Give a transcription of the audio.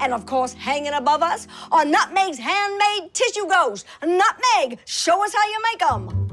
And of course, hanging above us are Nutmeg's handmade tissue ghosts. Nutmeg, show us how you make them.